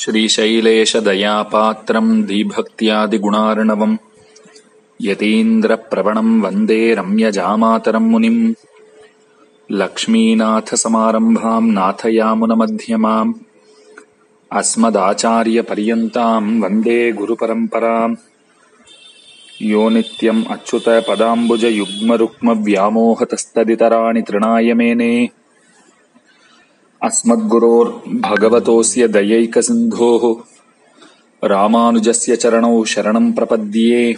श्रीशैलेशदयापात्रम् धीभक्त्यादिगुणार्णवम्। यतीन्द्रप्रवणम् वन्दे रम्यजामातरम् मुनिम्। लक्ष्मीनाथसमारम्भाम् नाथयामुनमध्यमाम्। अस्मदाचार्यपर्यन्ताम् वन्दे गुरुपरम्पराम्। यो नित्यम् अच्युतपदाम्बुजयुग्मरुक्मव्यामोहतस्तदितराणि तृणाय मेने अस्मद्गुरोर्भगवतोऽस्य दयैकसिन्धोः रामानुजस्य चरणौ शरणम् प्रपद्ये।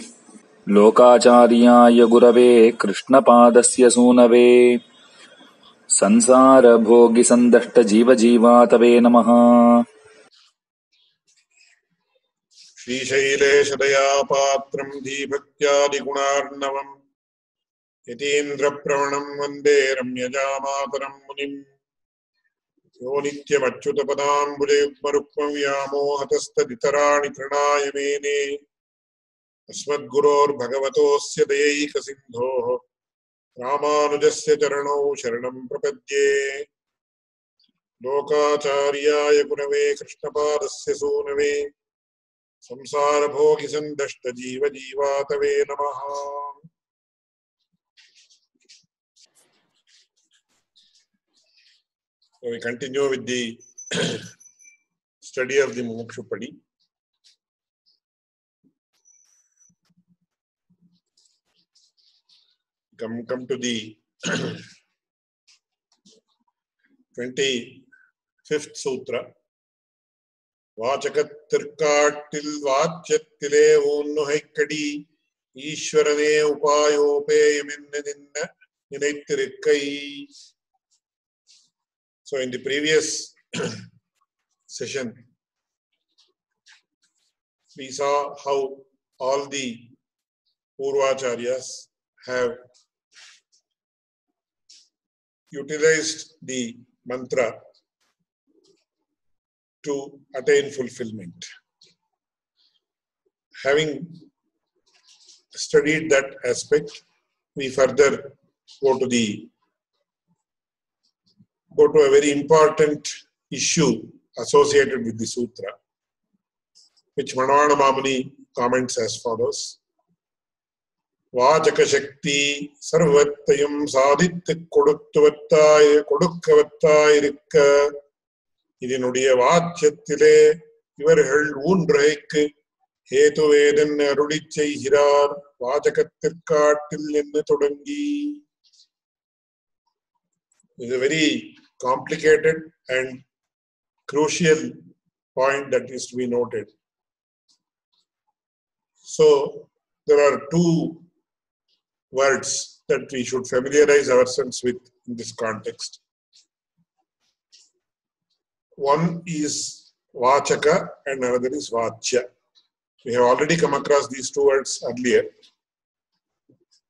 लोकाचार्याय गुरवे, कृष्णपादस्य सूनवे। संसारभोगिसन्दष्टजीवजीवातवे नमः। श्रीशैलेशदयापात्रम् धीभक्त्यादिगुणार्णवम्। यतीन्द्रप्रवणम् वंदे रम्यजामातरम् मुनिम्। यो नित्यमच्युतपदाम्बुजयुग्मरुक्मव्यामोहतस्तदितराणि तृणाय मेने अस्मद्गुरोर्भगवतोऽस्य दयैकसिन्धोः रामानुजस्य चरणौ शरणम् प्रपद्ये। लोकाचार्याय गुरवे कृष्णपादस्य सूनवे। संसारभोगिसन्दष्टजीवजीवातवे नमः। So we continue with the study of the Mumukshupadi. Come, come to the 25th Sutra. வாச்சகத்திற்காட்டில் வாச்சத்திலே ஓன்னுகைக்கடி ஈஸ்வரனே உபாயோபேயம் என்ன நின்ன நினைத்திருக்கை So in the previous session, we saw how all the Purvacharyas have utilized the mantra to attain fulfillment. Having studied that aspect, we further go to the go to a very important issue associated with the sutra, which Manavana Mamani comments as follows. வாஜக சக்தி சர்வத்தையும் சாதித்து கொடுத்துவத்தாய் கொடுக்கவத்தாயிருக்க இதனுடைய வாக்கியத்திலே இவர்கள் ஊன்றைக்கு ஹேதுவேதன் அருளி செய்கிறார் வாஜகத்திற்காட்டில் என்று தொடங்கி இது very complicated and crucial point that is to be noted. So there are two words that we should familiarize ourselves with in this context. One is Vachaka and another is Vachya. We have already come across these two words earlier.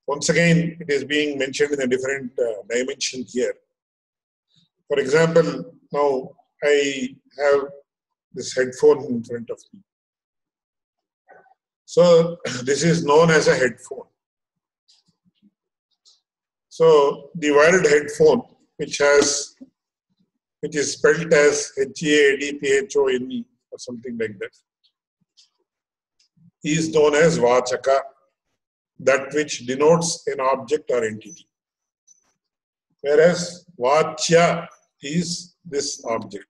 Once again, it is being mentioned in a different uh, dimension here. For example, now I have this headphone in front of me. So this is known as a headphone. So the wired headphone, which has which is spelled as H-E-A-D-P-H-O-N-E or something like that, is known as Vachaka, that which denotes an object or entity. Whereas Vachya is this object,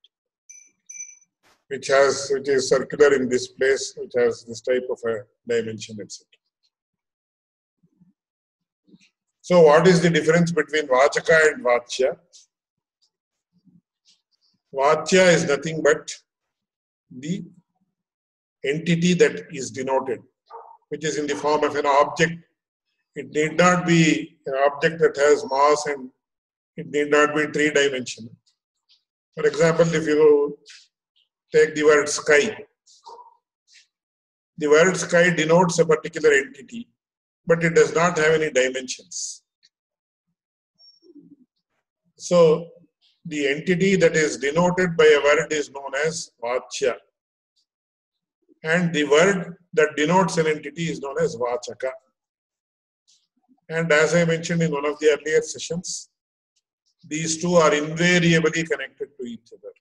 which has which is circular in this place, which has this type of a dimension, etc. So, what is the difference between Vachaka and Vachya? Vachya is nothing but the entity that is denoted, which is in the form of an object. It need not be an object that has mass and it need not be three dimensional. For example, if you take the word sky, the word sky denotes a particular entity, but it does not have any dimensions. So, the entity that is denoted by a word is known as Vachya. And the word that denotes an entity is known as Vachaka. And as I mentioned in one of the earlier sessions, these two are invariably connected to each other.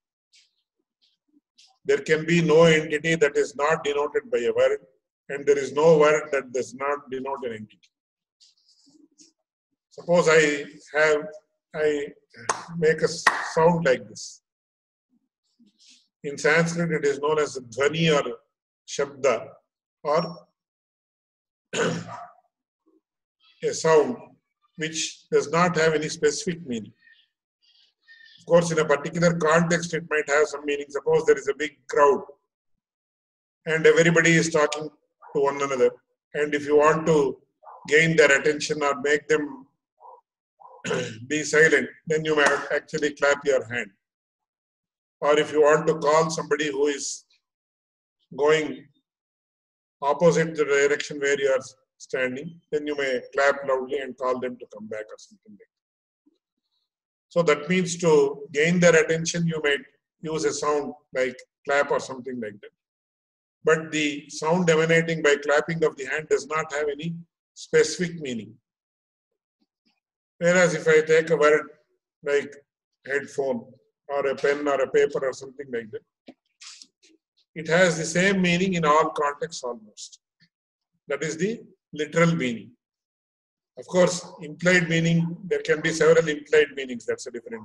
there can be no entity that is not denoted by a word, and there is no word that does not denote an entity. Suppose I have, I make a sound like this. In Sanskrit, it is known as dhvani or shabda or a sound which does not have any specific meaning. Of course, in a particular context, it might have some meaning. Suppose there is a big crowd and everybody is talking to one another. And if you want to gain their attention or make them be silent, then you might actually clap your hand. Or if you want to call somebody who is going opposite the direction where you are standing, then you may clap loudly and call them to come back or something like that. So that means to gain their attention, you might use a sound like clap or something like that. But the sound emanating by clapping of the hand does not have any specific meaning. Whereas if I take a word like headphone or a pen or a paper or something like that, it has the same meaning in all contexts almost. That is the literal meaning. Of course, implied meaning, there can be several implied meanings, that's a different.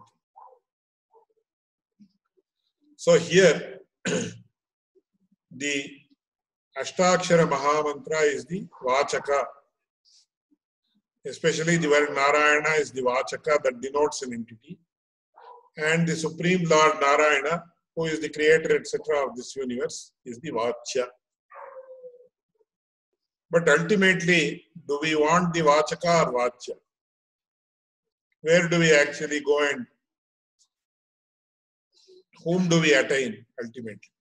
So here, the Ashtakshara Mahamantra is the Vachaka. Especially the word Narayana is the Vachaka that denotes an entity. And the Supreme Lord Narayana, who is the creator, etc., of this universe, is the Vachya. But ultimately, do we want the Vachaka or Vachya? Where do we actually go and whom do we attain ultimately?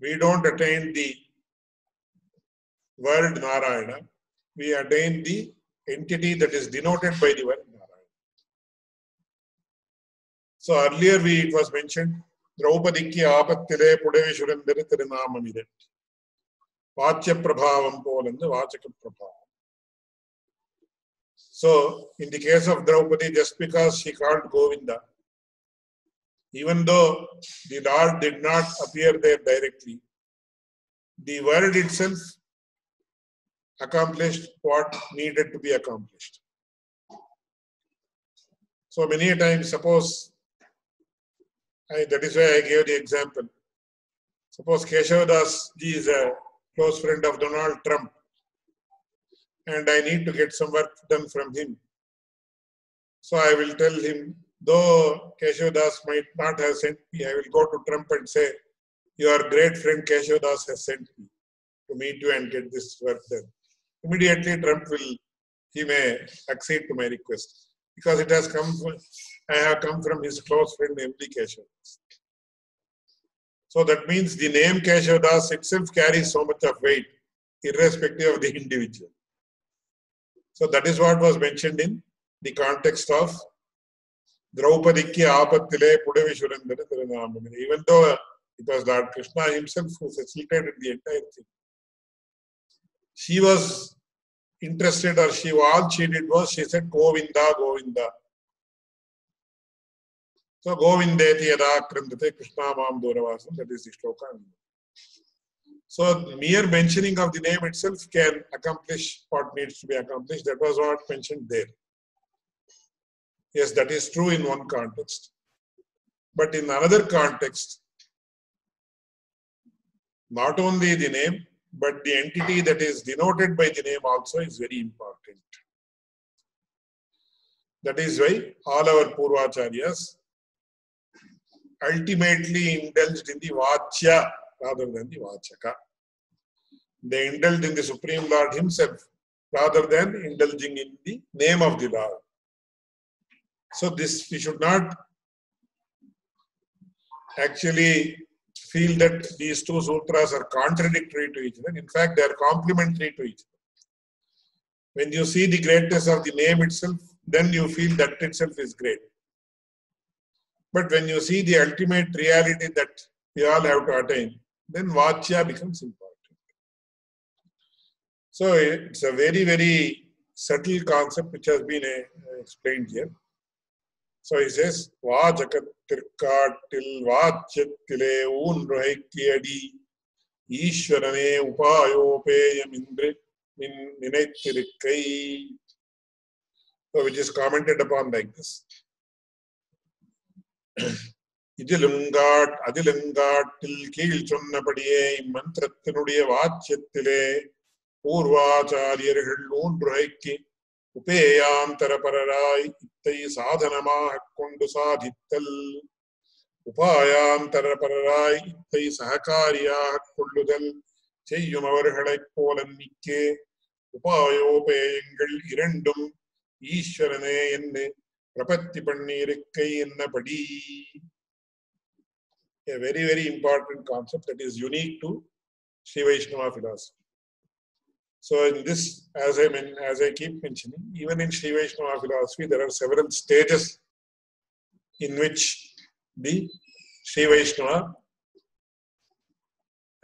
We don't attain the word Narayana, we attain the entity that is denoted by the word Narayana. So earlier we it was mentioned Draupadikki Apattile Pudevishurandari Tirunamamide. வாச்சிய பிரபாவம் போல் என்று வாச்சக பிரபாவம் So, in the case of Draupadi, just because she called Govinda, even though the Lord did not appear there directly, the word itself accomplished what needed to be accomplished. So many a times, suppose I, that is why I gave the example. Suppose Keshavadas ji is a close friend of Donald Trump, and I need to get some work done from him. So I will tell him, though Keshavdas might not have sent me, I will go to Trump and say, Your great friend Keshavdas has sent me to meet you and get this work done. Immediately, Trump will, he may accede to my request because it has come I have come from his close friend, M.D. So that means the name Keshavdas itself carries so much of weight, irrespective of the individual. So that is what was mentioned in the context of Draupadikki Apattile Pudavishurandana Tirunamamine. Even though it was Lord Krishna himself who facilitated the entire thing. She was interested or she all she did was she said Govinda, Govinda. So Govindeti Yada Krishna Mam Duravasam, that is the shloka. So mere mentioning of the name itself can accomplish what needs to be accomplished. That was what mentioned there. Yes, that is true in one context. But in another context, not only the name, but the entity that is denoted by the name also is very important. That is why all our Purvacharyas ultimately indulged in the Vachya rather than the Vachaka. They indulged in the Supreme Lord Himself rather than indulging in the name of the Lord. So, this we should not actually feel that these two sutras are contradictory to each other. In fact, they are complementary to each other. When you see the greatness of the name itself, then you feel that itself is great. But when you see the ultimate reality that we all have to attain, then Vachya becomes important. So it's a very, very subtle concept which has been uh, explained here. So he says, வாஜகத்திற்காட்டில் வாச்சியத்திலே ஊன்றுகைக்கு அடி ஈஸ்வரனே உபாயோபேயம் என்று நின் நினைத்திருக்கை So which is commented upon like this. இதிலுங்காட் அதிலுங்காட்டில் கீழ் சொன்னபடியே இம்மந்திரத்தினுடைய வாச்சியத்திலே பூர்வாச்சாரியர்கள் ஊன்றுகைக்கு உபேயாந்தரபரராய் இத்தை சாதனமாக கொண்டு சாதித்தல். உபாயாந்தரபரராய் இத்தை சககாரியாகக் கொள்ளுதல். செய்யும் அவர்களைப் போல நிக்கே உபாயோபேயங்கள் இரண்டும் ஈஸ்வரனே என்று பிரபத்தி பண்ணி இருக்கை என்னபடி a very very important concept that is unique to Sri Vaishnava philosophy. So in this, as I mean, as I keep mentioning, even in Sri Vaishnava philosophy, there are several stages in which the Sri Vaishnava,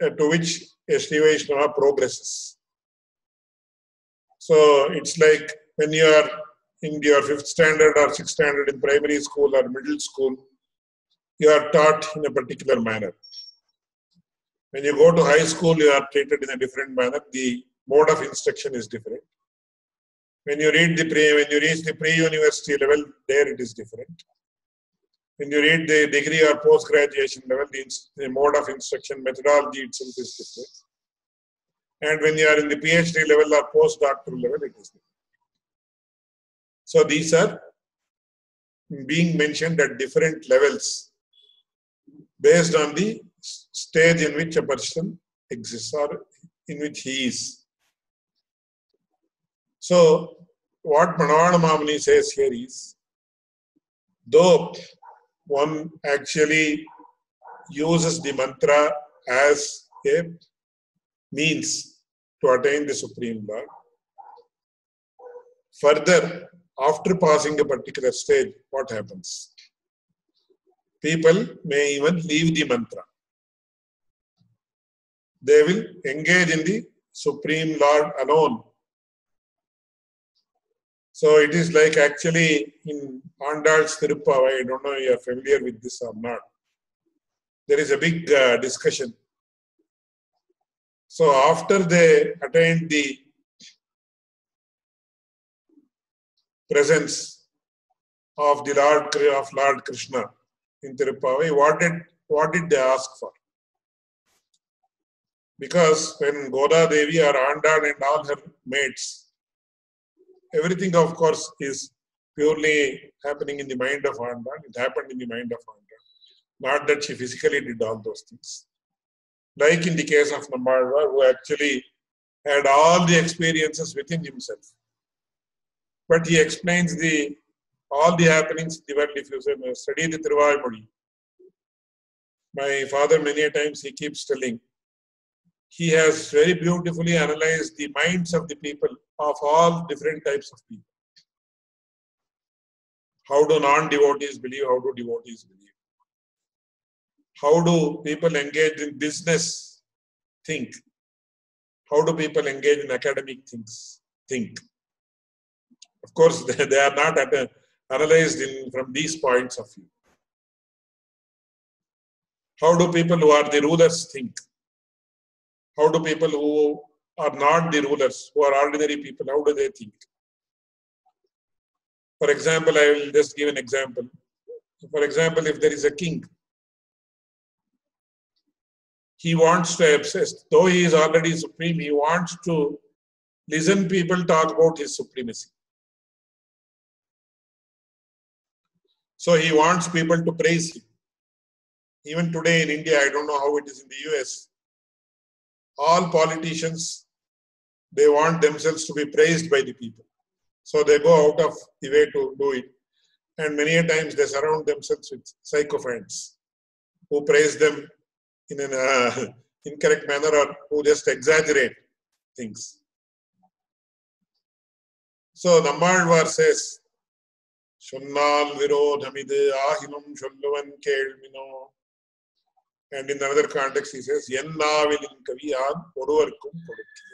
uh, to which a Sri progresses. So it's like when you are in your fifth standard or sixth standard in primary school or middle school, you are taught in a particular manner. When you go to high school, you are treated in a different manner. The mode of instruction is different. When you read the pre, when you reach the pre-university level, there it is different. When you read the degree or post-graduation level, the, the mode of instruction methodology itself is different. And when you are in the PhD level or postdoctoral level, it is different. So these are being mentioned at different levels based on the stage in which a person exists or in which he is. So, what Manavala Mamuni says here is though one actually uses the mantra as a means to attain the Supreme Lord, further, after passing a particular stage, what happens? People may even leave the mantra. They will engage in the Supreme Lord alone. So it is like actually in Andal's Tirupavai, I don't know if you are familiar with this or not. There is a big uh, discussion. So after they attained the presence of the Lord of Lord Krishna in Tirupavai, what did what did they ask for? Because when Goda Devi or Andal and all her mates, everything of course is purely happening in the mind of Andal. It happened in the mind of Andal. Not that she physically did all those things. Like in the case of Nammalvar, who actually had all the experiences within himself. But he explains the all the happenings. If you study the Tiruvaimozhi, my father many a times he keeps telling, he has very beautifully analyzed the minds of the people of all different types of people. How do non-devotees believe? How do devotees believe? How do people engage in business think? How do people engage in academic things think? Of course, they, are not analyzed in from these points of view. How do people who are the rulers think? How do people who are not the rulers, who are ordinary people, how do they think? For example, I will just give an example. For example, if there is a king, he wants to obsess, though he is already supreme, he wants to listen people talk about his supremacy. So he wants people to praise him. Even today in India, I don't know how it is in the US, all politicians, they want themselves to be praised by the people. So they go out of the way to do it. And many a times they surround themselves with sycophants who praise them in an uh, incorrect manner or who just exaggerate things. So Nammalvar says, சொன்னால் விரோதம் இது ஆகிலும் சொல்லுவன் கேள்வினோ and in another context he says என்னாவிலின் கவியான் ஒருவருக்கும் கொடுக்கிறேன்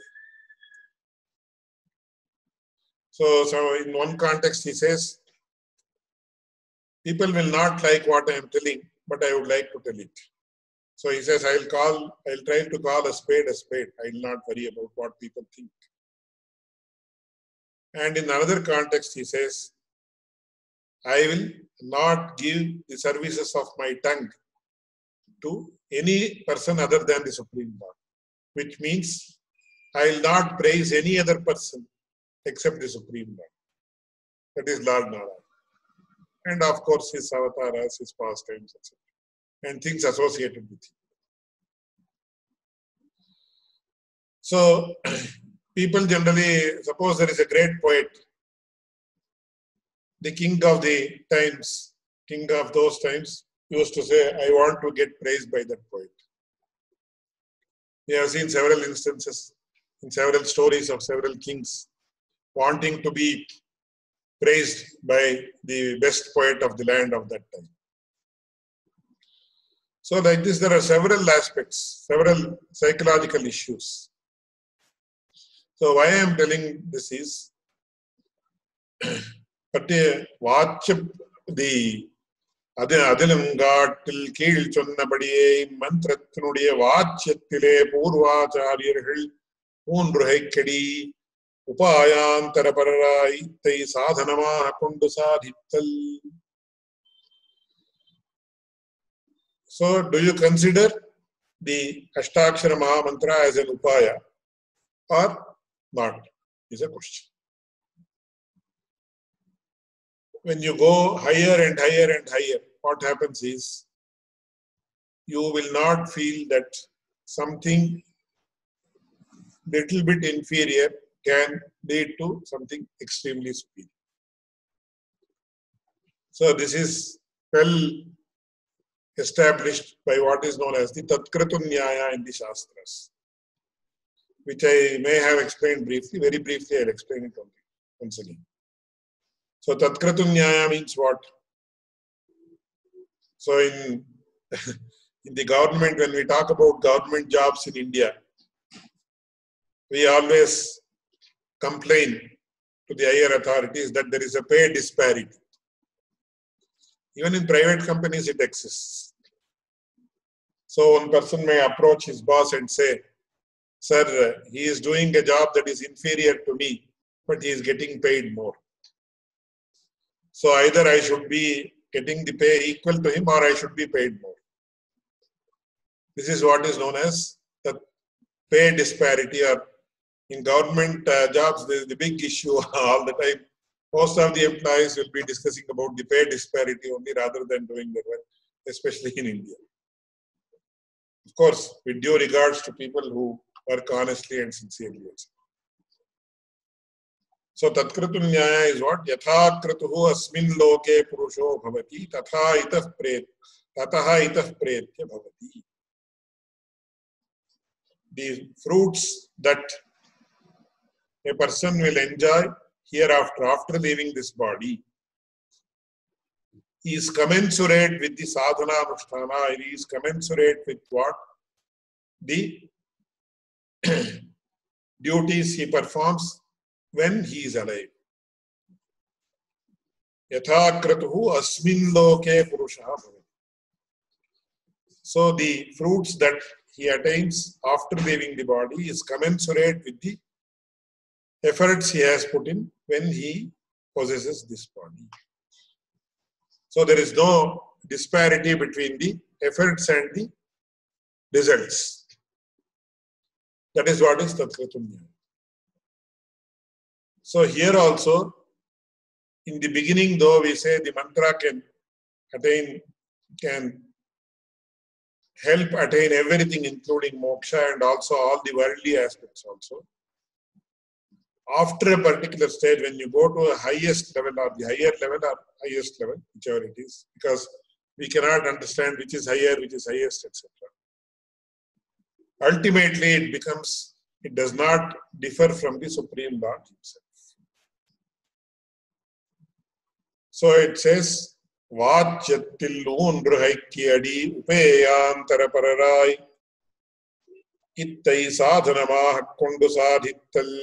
so so in one context he says people will not like what I am telling, but I would like to tell it. So he says, I'll call, I'll try to call a spade a spade. I'll not worry about what people think. And in another context, he says, I will not give the services of my tongue to any person other than the Supreme Lord, which means I will not praise any other person except the Supreme Lord. That is Lord Narayan. And of course, his avatars, his pastimes, etc. And things associated with him. So, people generally suppose there is a great poet, the king of the times, king of those times, used to say, I want to get praised by that poet. We have seen several instances in several stories of several kings wanting to be praised by the best poet of the land of that time. So, like this, there are several aspects, several psychological issues. So, why I am telling this is, பற்றிய uh, தி அது அதிலங்காட்டில் கீழ் சொன்னபடியே இம்மந்திரத்தினுடைய வாச்சியத்திலே பூர்வாச்சாரியர்கள் மூன்றுகைக்கடி உபாயாந்தரபரராய் இத்தை சாதனமாக கொண்டு சாதித்தல் So, do you consider the Ashtakshara Maha Mantra as an upaya or not? Is a question. When you go higher and higher and higher, what happens is you will not feel that something little bit inferior can lead to something extremely superior. So this is well established by what is known as the Tatkratu Nyaya in the Shastras, which I may have explained briefly. Very briefly, I'll explain it once again. So Tatkratu Nyaya means what? So in, in the government, when we talk about government jobs in India, we always complain to the higher authorities that there is a pay disparity. Even in private companies, it exists. So one person may approach his boss and say, Sir, he is doing a job that is inferior to me, but he is getting paid more. So either I should be getting the pay equal to him or I should be paid more. This is what is known as the pay disparity or in government uh, jobs, the big issue all the time. Most of the employees will be discussing about the pay disparity only rather than doing their work, especially in India. Of course, with due regards to people who work honestly and sincerely. Also. So Tatkratu Nyaya is what? Yatha kratuhu asmin loke purusho bhavati tatha itah pret tataha itah pretya bhavati. The fruits that a person will enjoy hereafter after leaving this body is commensurate with the sadhana anushtana, it is commensurate with what? The duties he performs when he is alive. Asmin loke So the fruits that he attains after leaving the body is commensurate with the efforts he has put in when he possesses this body. So there is no disparity between the efforts and the results. That is what is Tatkratunya. So here also, in the beginning, though we say the mantra can attain, can help attain everything, including moksha and also all the worldly aspects also. After a particular stage, when you go to a highest level or the higher level or highest level, whichever it is, because we cannot understand which is higher, which is highest, etc. Ultimately, it becomes, it does not differ from the Supreme Lord himself. So it says, வாச்சியத்தில் ஊன்று ஹைக்கி அடி உபேயாந்தர பரராய் இத்தை சாதனமாக கொண்டு சாதித்தல்.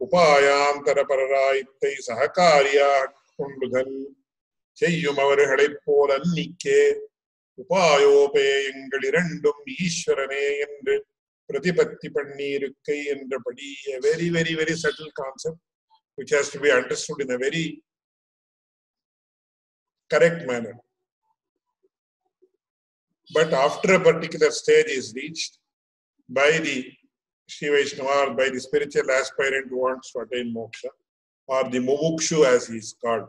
உபாயாந்தர பரராய் இத்தை சககாரியாக கொண்டுதல். செய்யும் அவர்களைப் போல் அன்னிக்கே. உபாயோபேயங்கள் இரண்டும் ஈஸ்வரனே என்று பிரதிபத்தி பண்ணியிருக்கை என்றபடி very very very subtle concept which has to be understood in a very correct manner. But after a particular stage is reached by the Sri Vaishnava or by the spiritual aspirant who wants to attain moksha or the mumukshu as he is called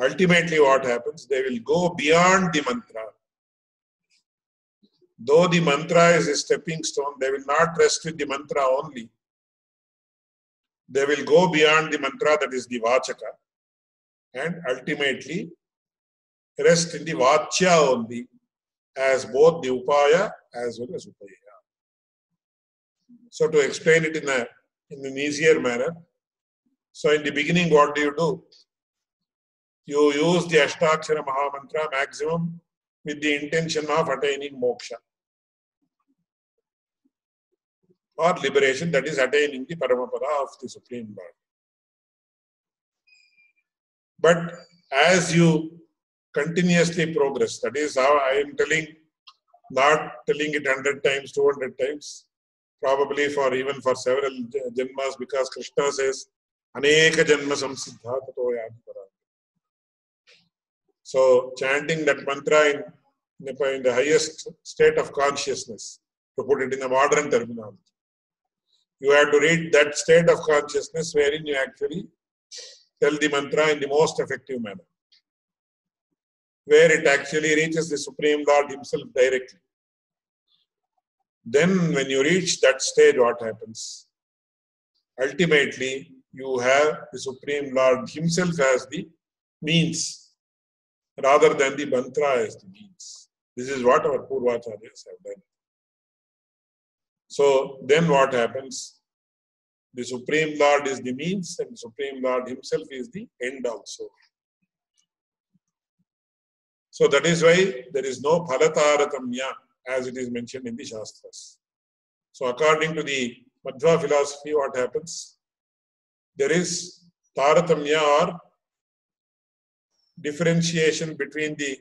ultimately what happens? They will go beyond the mantra. Though the mantra is a stepping stone they will not rest with the mantra only. They will go beyond the mantra that is the vachaka and ultimately rest in the vachya only as both the upaya as well as upaya. So to explain it in a in an easier manner so in the beginning what do you do? You use the Ashtakshara Mahamantra maximum with the intention of attaining moksha. Or liberation, that is attaining the Paramapada of the Supreme Lord. But as you continuously progress, that is how I am telling, not telling it 100 times, 200 times, probably for even for several janmas, because Krishna says, Aneka janma. So chanting that mantra in, in the highest state of consciousness, to put it in a modern terminology. You have to reach that state of consciousness wherein you actually tell the mantra in the most effective manner. Where it actually reaches the Supreme Lord Himself directly. Then, when you reach that stage, what happens? Ultimately, you have the Supreme Lord Himself as the means rather than the mantra as the means. This is what our Purvacharyas have done. So then what happens? The Supreme Lord is the means and the Supreme Lord himself is the end also. So that is why there is no phalataratamya as it is mentioned in the Shastras. So according to the Madhva philosophy, what happens? There is taratamya or differentiation between the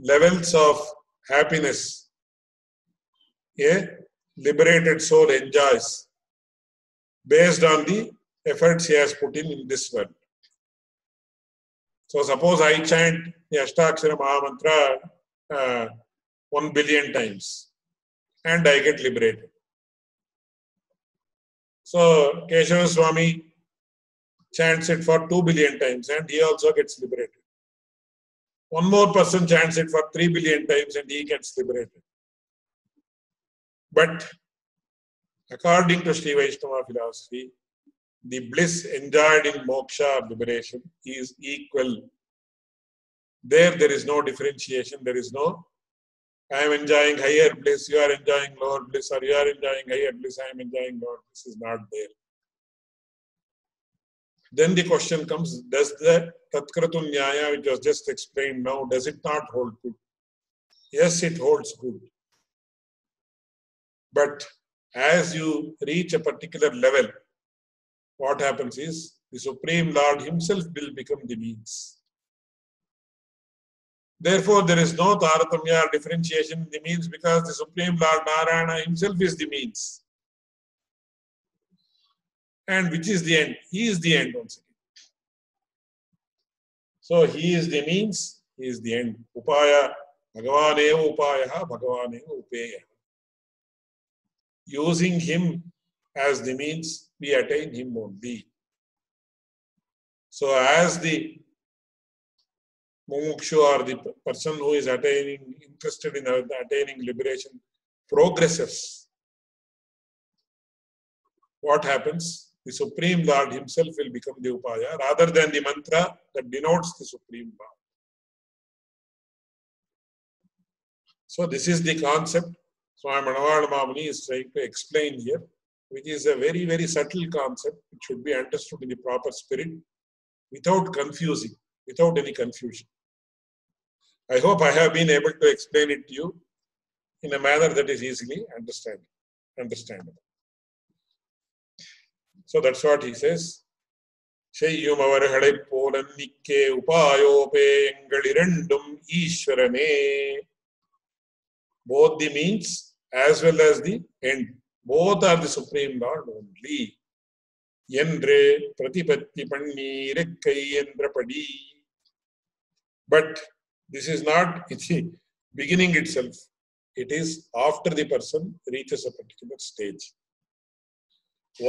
levels of happiness a liberated soul enjoys based on the efforts he has put in in this world. So suppose I chant the Ashtakshara Mahamantra uh, one billion times and I get liberated. So Keshava Swami chants it for two billion times and he also gets liberated. One more person chants it for three billion times and he gets liberated. But according to Sri Vaishnava philosophy, the bliss enjoyed in moksha liberation is equal. There, there is no differentiation. There is no, I am enjoying higher bliss, you are enjoying lower bliss, or you are enjoying higher bliss, I am enjoying lower bliss. is not there. Then the question comes, does the Tatkratu Nyaya, which was just explained now, does it not hold good? Yes, it holds good. But as you reach a particular level, what happens is the Supreme Lord Himself will become the means. Therefore, there is no Taratamya differentiation in the means because the Supreme Lord Narayana Himself is the means. And which is the end? He is the end once again. So He is the means, He is the end. Upaya, Bhagavaneva Upayaha, Bhagavaneva Upeya using him as the means, we attain him only. So, as the mumukshu or the person who is attaining, interested in attaining liberation, progresses, what happens? The Supreme Lord Himself will become the upaya rather than the mantra that denotes the Supreme Lord. So, this is the concept Swami Manavalamamuni is trying to explain here, which is a very, very subtle concept. It should be understood in the proper spirit without confusing, without any confusion. I hope I have been able to explain it to you in a manner that is easily understandable. understandable. So that's what he says. செய்யும் அவர்களைப் போல நிக்கே உபாயோபே எங்கள் இரண்டும் ஈஸ்வரனே போத்தி means as well as the end both are the supreme lord only என்று பிரதிபத்தி பண்ணி இருக்கை என்றபடி but this is not the beginning itself it is after the person reaches a particular stage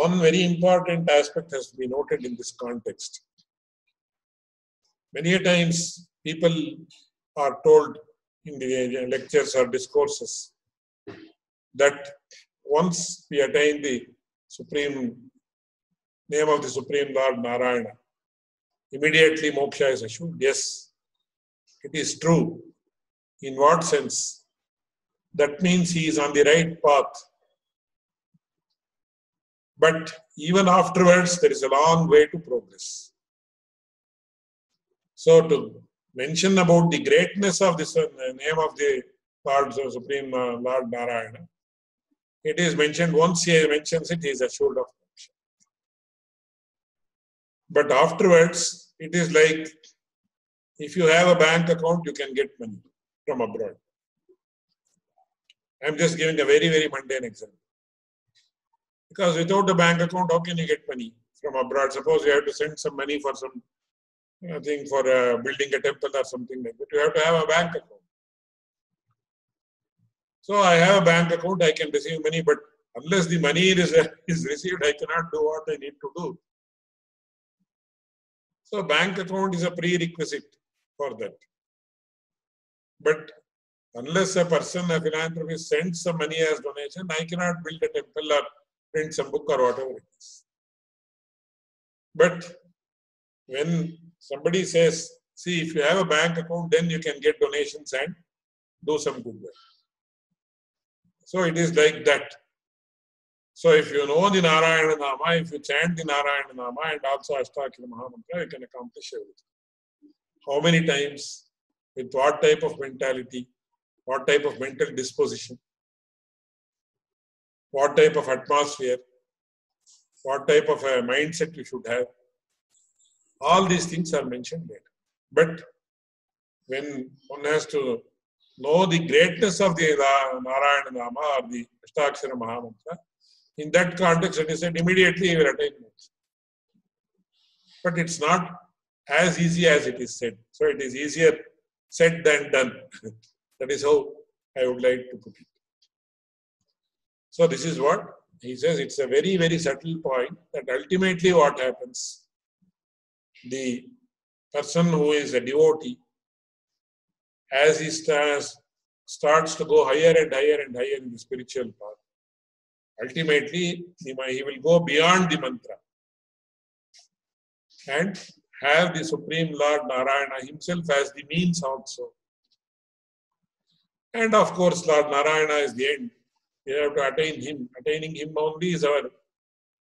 one very important aspect has to be noted in this context many a times people are told in the lectures or discourses that once we attain the supreme name of the supreme lord narayana immediately moksha is assured yes it is true in what sense? That means he is on the right path. But even afterwards there is a long way to progress. So to mention about the greatness of this uh, name of the Lord Supreme uh, Lord Narayana. It is mentioned once he mentions it, he is assured of. But afterwards, it is like if you have a bank account, you can get money from abroad. I'm just giving a very, very mundane example. Because without a bank account, how can you get money from abroad? Suppose you have to send some money for some I think for uh, building a temple or something like that, you have to have a bank account. So I have a bank account, I can receive money, but unless the money is, is received, I cannot do what I need to do. So bank account is a prerequisite for that. But unless a person, a philanthropist sends some money as donation, I cannot build a temple or print some book or whatever it is. But when somebody says, see, if you have a bank account, then you can get donations and do some good work. So it is like that. So if you know the Narayana Nama, if you chant the Narayana Nama and also Ashtakshara Mahamantra, you can accomplish everything. How many times, with what type of mentality, what type of mental disposition, what type of atmosphere, what type of a mindset you should have. All these things are mentioned there. But when one has to know the greatness of the Narayana Nama or the Ashtakshara Mahamantra, in that context, it is said immediately you will attain moksha. But it's not as easy as it is said. So it is easier said than done. that is how I would like to put it. So this is what he says. It's a very, very subtle point that ultimately what happens, the person who is a devotee, as he starts, starts to go higher and higher and higher in the spiritual path, ultimately he, might, he will go beyond the mantra and have the Supreme Lord Narayana himself as the means also. And of course, Lord Narayana is the end. We have to attain him. Attaining him only is our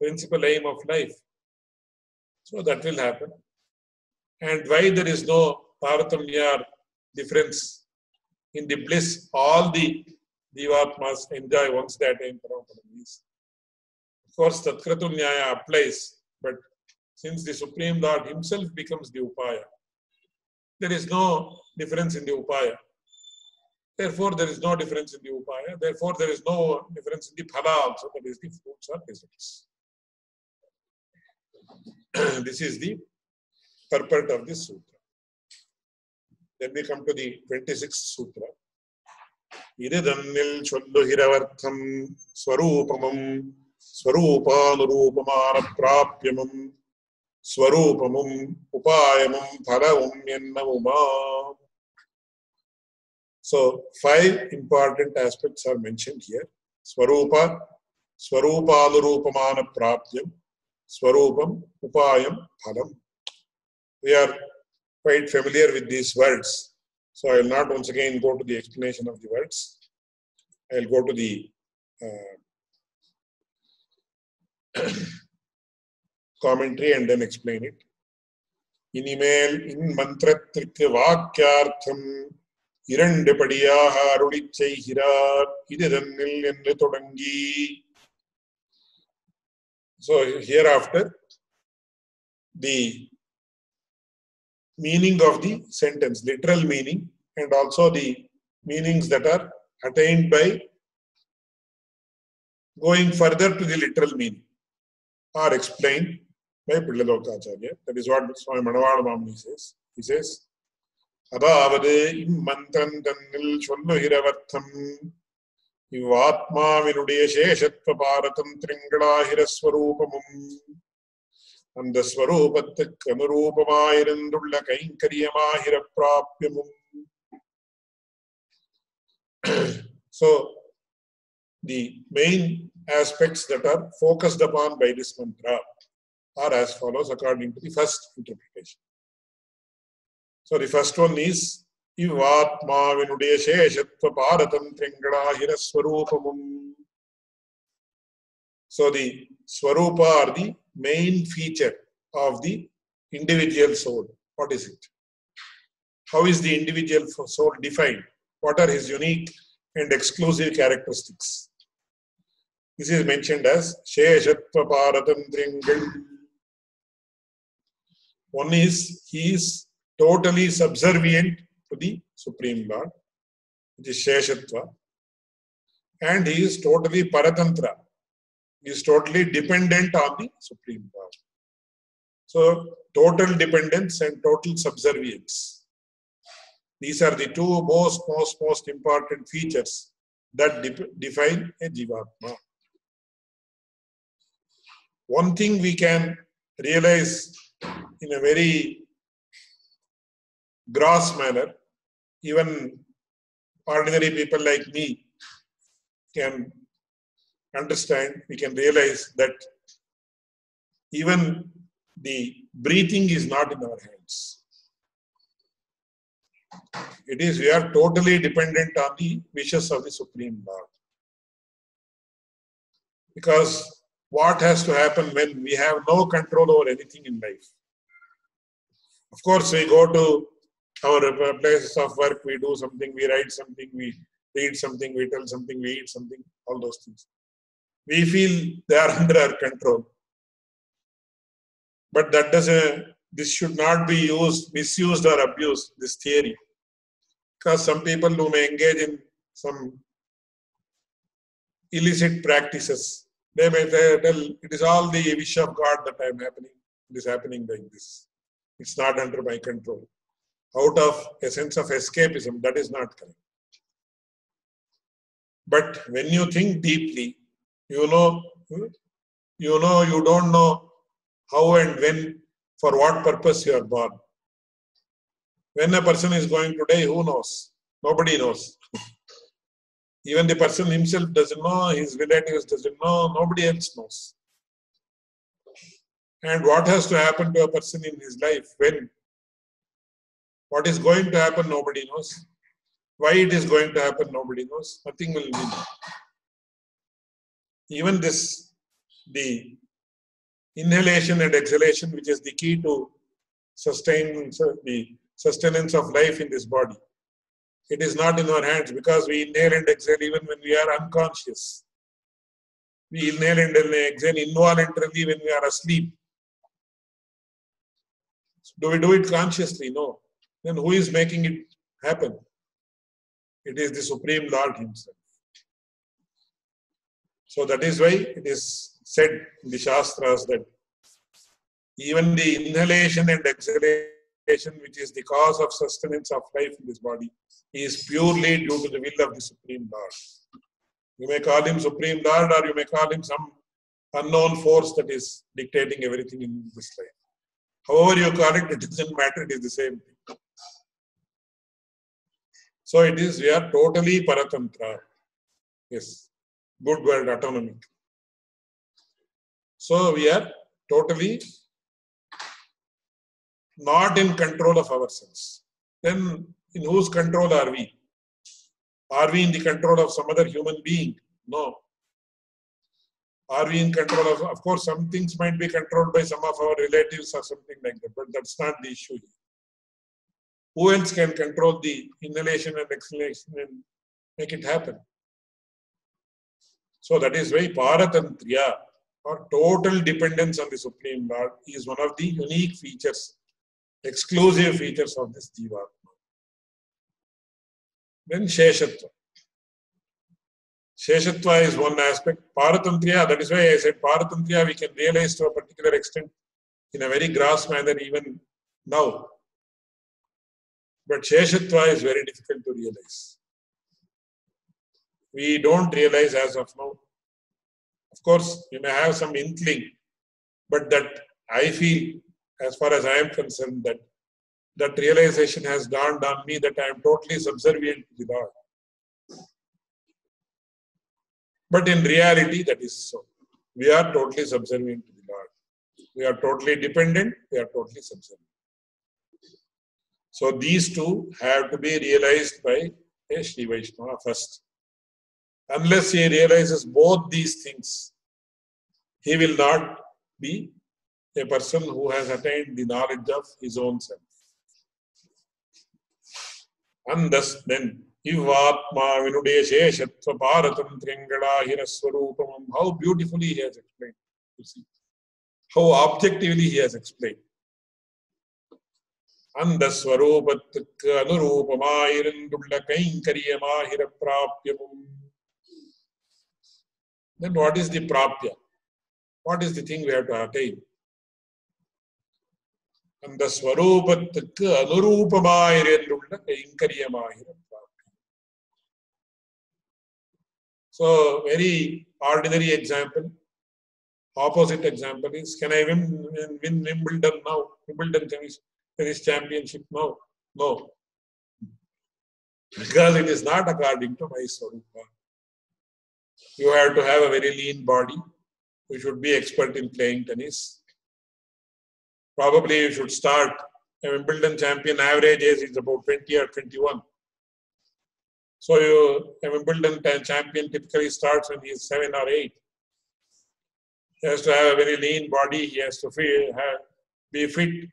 principal aim of life. So that will happen. And why there is no Taratamya difference in the bliss all the Divatmas enjoy once they attain Paramparamis. Of course, Tatkratunyaya applies, but since the Supreme Lord himself becomes the Upaya, there is no difference in the Upaya. Therefore, there is no difference in the Upaya. Therefore, there is no difference in the Phala also, that is the fruits or results. this is the purport of this sutra. Then we come to the 26th Sutra. ഇരിതന്നിൽ ചൊല്ലുഹിരവർത്ഥം സ്വരൂപമം സ്വരൂപാനുരൂപമാനപ്രാപ്യമം സ്വരൂപമും ഉപായമം ഫലവും എന്ന Uma So five important aspects are mentioned here. Swarupa, Swarupalurupamana Prapyam, Swarupam, Upayam, Phalam. we are quite familiar with these words. So I will not once again go to the explanation of the words. I will go to the uh, commentary and then explain it. இனிமேல் இம்மந்திரத்திற்கு வாக்கியார்த்தம் இரண்டு படியாக அருளி செய்கிறார் இது தன்னில் என்று தொடங்கி So hereafter, the meaning of the sentence, literal meaning, and also the meanings that are attained by going further to the literal meaning are explained by Pillai Lokacharya. That is what Swami Manavada says. He says, அதாவது இம்மந்திரம் தன்னில் சொல்லுகிறவர்த்தம் இவ்வாத்மாவினுடைய சேஷத்துவ பாரதம் திரிங்களாகிரஸ்வரூபமும் அந்த ஸ்வரூபத்துக்கு அனுரூபமாயிருந்துள்ள கைங்கரியமாகிற பிராபியமும் so the main aspects that are focused upon by this mantra are as follows according to the first interpretation. So the first one is இவ்வாத்மாவினுடைய சேஷத்துவ பாரதந்திரங்களாகிற ஸ்வரூபமும் So the swarupa are the main feature of the individual soul. What is it? How is the individual soul defined? What are his unique and exclusive characteristics? This is mentioned as Sheshatva Paratantringal. One is he is totally subservient to the Supreme Lord, which is Sheshatva, and he is totally Paratantra. Is totally dependent on the Supreme Lord. So, total dependence and total subservience. These are the two most, most, most important features that de- define a Jivatma. One thing we can realize in a very gross manner, even ordinary people like me can understand, we can realize that even the breathing is not in our hands. It is, we are totally dependent on the wishes of the Supreme Lord. Because what has to happen when we have no control over anything in life? Of course, we go to our places of work, we do something, we write something, we read something, we tell something, we eat something, all those things. We feel they are under our control. But that doesn't, this should not be used, misused or abused, this theory. Because some people who may engage in some illicit practices, they may tell it is all the wish of God that I am happening. It is happening like this. It's not under my control. Out of a sense of escapism, that is not correct. But when you think deeply, you know, you know, you don't know how and when, for what purpose you are born. When a person is going to die, who knows? Nobody knows. Even the person himself doesn't know, his relatives doesn't know, nobody else knows. And what has to happen to a person in his life when? What is going to happen, nobody knows. Why it is going to happen, nobody knows. Nothing will be known. Even this, the inhalation and exhalation, which is the key to sustain the sustenance of life in this body. It is not in our hands because we inhale and exhale even when we are unconscious. We inhale and exhale involuntarily when we are asleep. Do we do it consciously? No. Then who is making it happen? It is the Supreme Lord Himself. So that is why it is said in the Shastras that even the inhalation and exhalation, which is the cause of sustenance of life in this body, is purely due to the will of the Supreme Lord. You may call him Supreme Lord or you may call him some unknown force that is dictating everything in this life. However you call it, it doesn't matter, it is the same thing. So it is, we are totally paratantra. Yes, good world autonomic. So we are totally not in control of ourselves. Then in whose control are we? Are we in the control of some other human being? No. Are we in control of, of course, some things might be controlled by some of our relatives or something like that, but that's not the issue here. Who else can control the inhalation and exhalation and make it happen? So that is why Paratantriya or total dependence on the Supreme Lord is one of the unique features, exclusive features of this Jivatma. Then Sheshatva. Sheshatva is one aspect. Paratantriya, that is why I said Paratantriya we can realize to a particular extent in a very gross manner even now. But Sheshatva is very difficult to realize. We don't realize as of now. Of course, you may have some inkling, but that I feel, as far as I am concerned, that that realization has dawned on me that I am totally subservient to the Lord. But in reality, that is so. We are totally subservient to the Lord. We are totally dependent, we are totally subservient. So these two have to be realized by a Sri Vaishnava first. Unless he realizes both these things, he will not be a person who has attained the knowledge of his own self. And thus then Ivatma Vinude Sheshatva Paratantriangala Swarupamam. How beautifully he has explained. You see. How objectively he has explained. அந்த ஸ்வரூபத்துக்கு அனுரூபமாயிருந்துள்ள கைங்கரியமாகிற பிராபியமும் then what is the prapya what is the thing we have to attain அந்த ஸ்வரூபத்துக்கு அனுரூபமாயிருந்துள்ள கைங்கரியமாகிற பிராபியம் so very ordinary example opposite example is can i win win wimbledon now wimbledon tennis tennis championship now no because it is not according to my swarupa you have to have a very lean body. You should be expert in playing tennis. Probably you should start. A wimbledon champion average age is about 20 or 21 so you, a wimbledon champion typically starts when he is 7 or 8 he has to have a very lean body. He has to feel, have, be fit.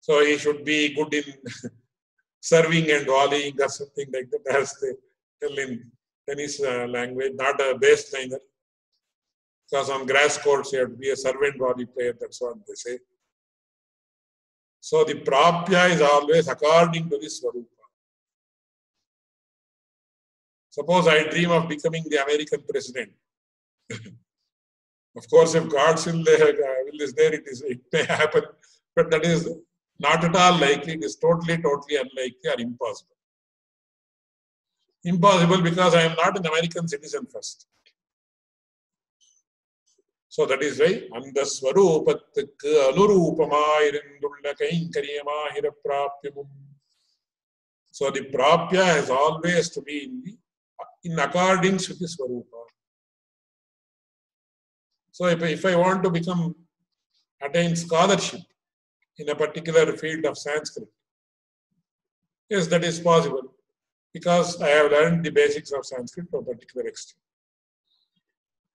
So he should be good in serving and volleying or something like that, as they tell in tennis uh, language, not a baseliner. Because on grass courts, you have to be a servant volley player, that's what they say. So the prapya is always according to this swarupa. Suppose I dream of becoming the American president. of course, if God's will, will is there, it, is, it may happen, but that is not at all likely. It is totally, totally unlikely or impossible. Impossible because I am not an American citizen first. So that is why அந்த ஸ்வரூபத்துக்கு அனுரூபமாயிருந்துள்ள கைங்கரியமாகிற பிராபியமும் So the prapya has always to be in, the, in accordance with the swarupa. So if, if I want to become attain scholarship in a particular field of Sanskrit, yes, that is possible because I have learned the basics of Sanskrit to a particular extent.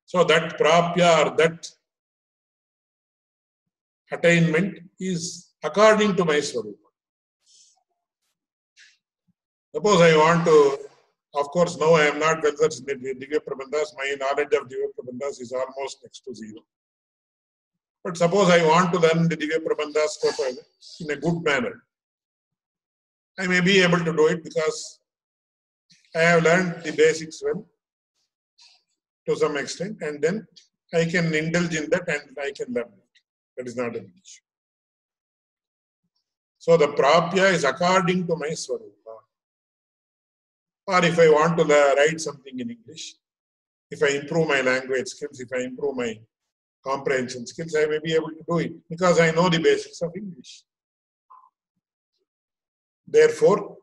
So that prapya or that attainment is according to my swarupa. Suppose I want to, of course, now I am not well versed in the Divya Prabandhas. My knowledge of Divya Prabandhas is almost next to zero. But suppose I want to learn the Divya Prabandhas in a good manner. I may be able to do it because I have learned the basics well to some extent, and then I can indulge in that and I can learn it. That is not an issue. So the prapya is according to my swarupa. Or if I want to write something in English, if I improve my language skills, if I improve my comprehension skills, I may be able to do it because I know the basics of English. Therefore,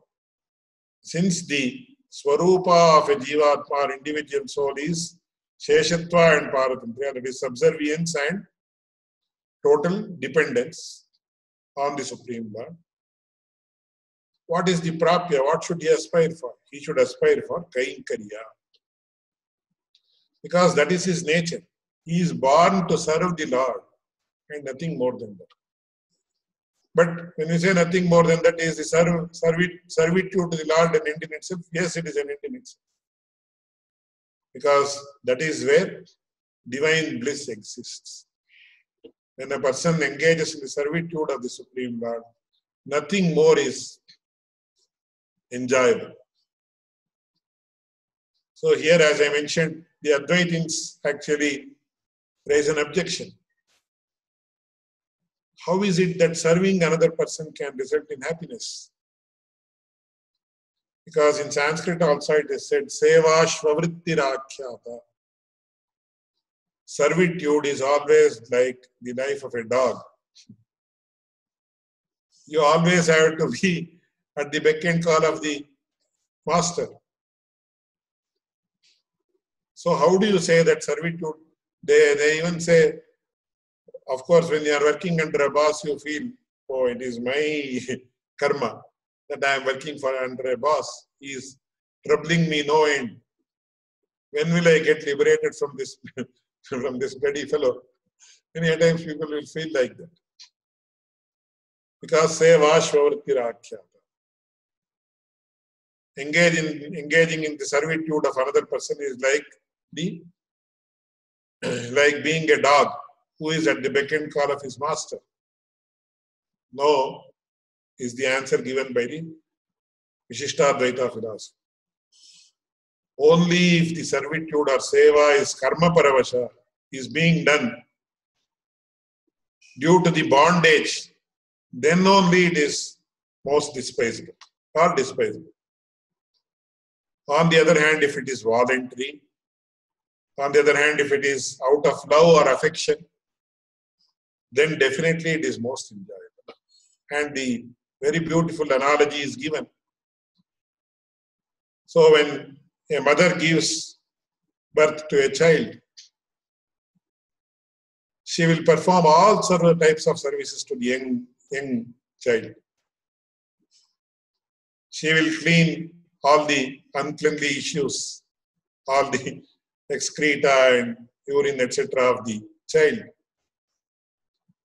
since the swarupa of a jivatma or individual soul is sheshatva and paratantriya, that is subservience and total dependence on the Supreme Lord. What is the prapya? What should he aspire for? He should aspire for Kainkarya. Because that is his nature. He is born to serve the Lord and nothing more than that. But when you say nothing more than that is the serv- servit- servitude to the Lord an end itself, yes, it is an end in itself. Because that is where divine bliss exists. When a person engages in the servitude of the Supreme Lord, nothing more is enjoyable. So here, as I mentioned, the Advaitins actually raise an objection. How is it that serving another person can result in happiness? Because in Sanskrit also it is said, Seva Shvavrittirakyata. Servitude is always like the life of a dog. You always have to be at the beck and call of the master. So how do you say that servitude? They, they even say, of course, when you are working under a boss, you feel, oh, it is my karma that I am working for under a boss. He is troubling me no end. When will I get liberated from this from this bloody fellow? Many times people will feel like that. Because seva shvavrittirakyata. Engage in, engaging in the servitude of another person is like the like being a dog who is at the beck and call of his master. No, is the answer given by the Vishishtadvaita philosophy. Only if the servitude or seva is karma paravasha, is being done due to the bondage, then only it is most despisable or despisable. On the other hand, if it is voluntary, on the other hand, if it is out of love or affection, then definitely it is most enjoyable. And the very beautiful analogy is given. So when a mother gives birth to a child, she will perform all of types of services to the young, young child. She will clean all the uncleanly issues, all the excreta and urine, etc. of the child.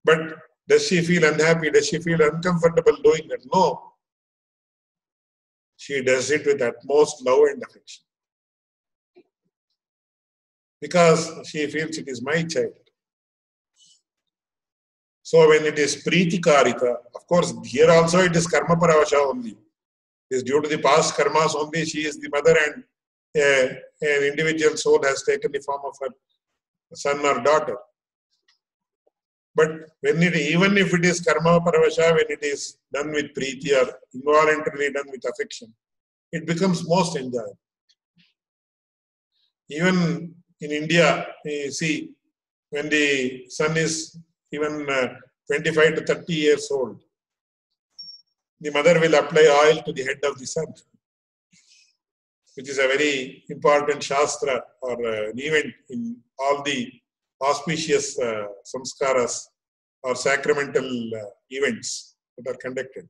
But does she feel unhappy? Does she feel uncomfortable doing that? No. She does it with utmost love and affection. Because she feels it is my child. So when it is Priti Karita, of course, here also it is Karma Paravasha only. It is due to the past karmas only she is the mother and a, an individual soul has taken the form of a son or daughter. But when it, even if it is karma paravasha, when it is done with preeti or involuntarily done with affection, it becomes most enjoyable. Even in India, you see, when the son is even uh, 25 to 30 years old, the mother will apply oil to the head of the son, which is a very important shastra or uh, an event in all the auspicious uh, samskaras or sacramental uh, events that are conducted.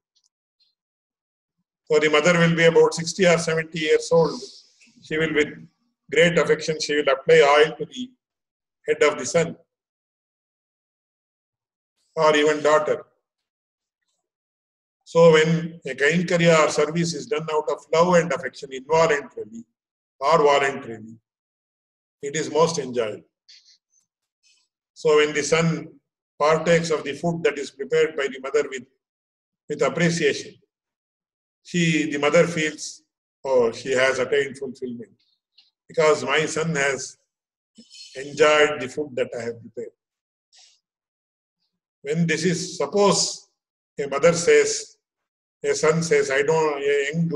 So the mother will be about 60 or 70 years old. She will, with great affection, she will apply oil to the head of the son or even daughter. So when a kainkariya or service is done out of love and affection, involuntarily or voluntarily, it is most enjoyable. So when the son partakes of the food that is prepared by the mother with, with appreciation, she, the mother feels, oh, she has attained fulfillment because my son has enjoyed the food that I have prepared. When this is, suppose a mother says, a son says, I don't, a young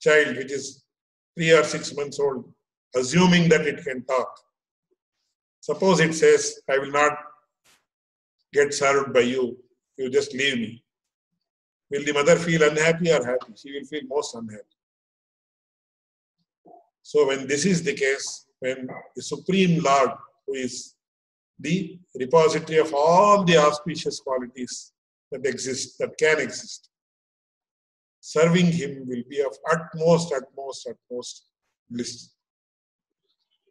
child which is three or six months old, assuming that it can talk. Suppose it says, I will not get served by you, you just leave me. Will the mother feel unhappy or happy? She will feel most unhappy. So when this is the case, when the Supreme Lord, who is the repository of all the auspicious qualities that exist, that can exist, serving him will be of utmost, utmost, utmost bliss.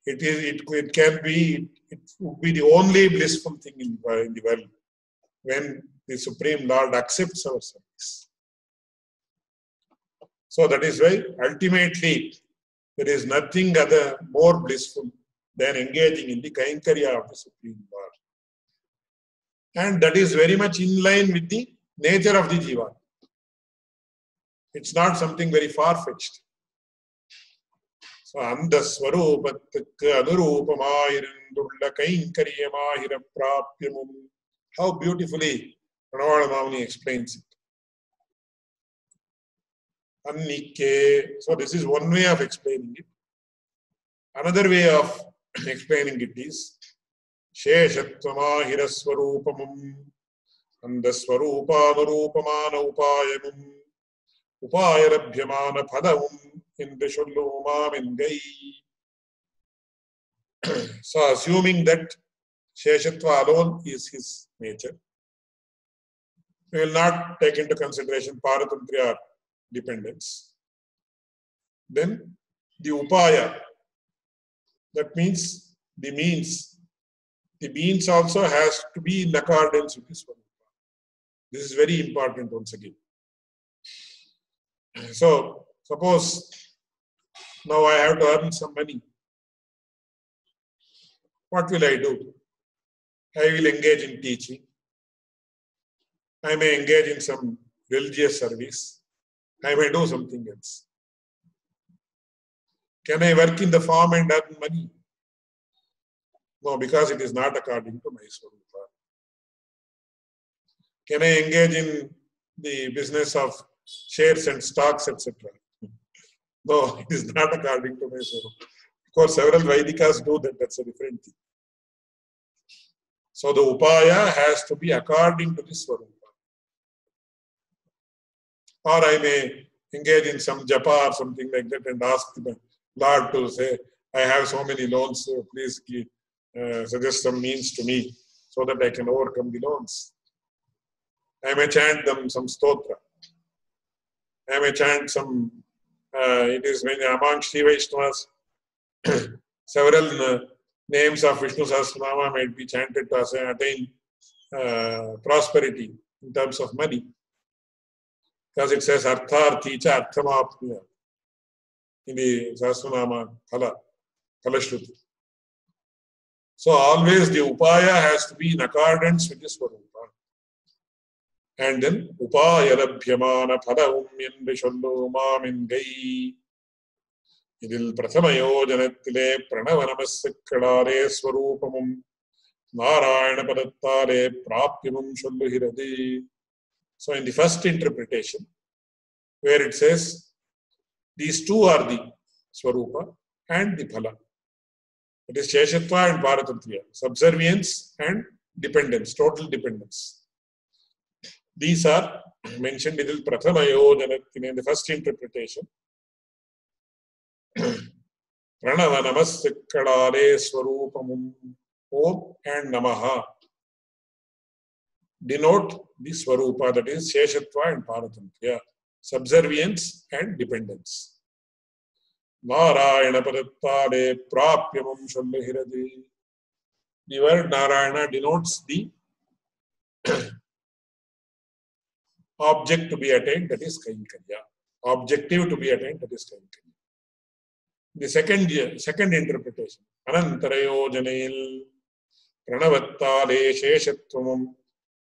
It is. It, it can be. It would be the only blissful thing in, in the world when the Supreme Lord accepts our service. So that is why ultimately there is nothing other more blissful than engaging in the Kainkarya of the Supreme Lord. And that is very much in line with the nature of the Jiva. It's not something very far-fetched. So, அந்த ஸ்வரூபத்துக்கு அனுரூபமாயிருந்துள்ள கைங்கரியமாகிற பிராபியமும் how beautifully பிரணவாள மாமனி explains it அன்னிக்கே so this is one way of explaining it another way of explaining it is சேஷத்துவமாகிற ஸ்வரூபமும் அந்த ஸ்வரூபானுரூபமான உபாயமும் உபாயலபியமான பதமும் In the Shullumam So assuming that Sheshatva alone is his nature, we will not take into consideration Paratantriya dependence. Then the upaya, that means the means. The means also has to be in accordance with this. This is very important once again. So, suppose now I have to earn some money. What will I do? I will engage in teaching. I may engage in some religious service. I may do something else. Can I work in the farm and earn money? No, because it is not according to my Swarupa. Can I engage in the business of shares and stocks, etc.? No, it is not according to my. Of course, several Vedikas do that, that's a different thing. So the upaya has to be according to the Swarupa or I may engage in some japa or something like that and ask the Lord to say, I have so many loans, so please give, uh, suggest some means to me so that I can overcome the loans. I may chant them some stotra. I may chant some, it is many among Sri Vaishnavas, several uh, names of Vishnu Sahasranama might be chanted to attain uh, prosperity in terms of money because it says artharthi cha arthamapniya in the Sahasranama Phala. So always the upaya has to be in accordance with this Swarupa And then upaya labhyamana padavum என்று சொல்லுமாம் என்கை இதில் பிரதம யோஜனத்திலே பிரணவ நமசுக்களாலே ஸ்வரூபமும் நாராயண பதத்தாலே பிராபியமும் சொல்லுகிறது so in the first interpretation, where it says these two are the Swarupa and the Phala. It is Sheshatva and Paratantriya, subservience and dependence, total dependence. These are mentioned in the the first interpretation. Pranava Namasikkalare Swarupamum Om and Namaha denote the Swarupa, that is Sheshatva and Paratantriya, subservience and dependence. Narayana Padattade Prapyamam Shallahiradi. The word Narayana denotes the object to be attained, that is kainkarya. Objective to be attained, that is kainkarya. The second, second interpretation, Anantarayojanil प्रणवत्ताले शेषत्वमं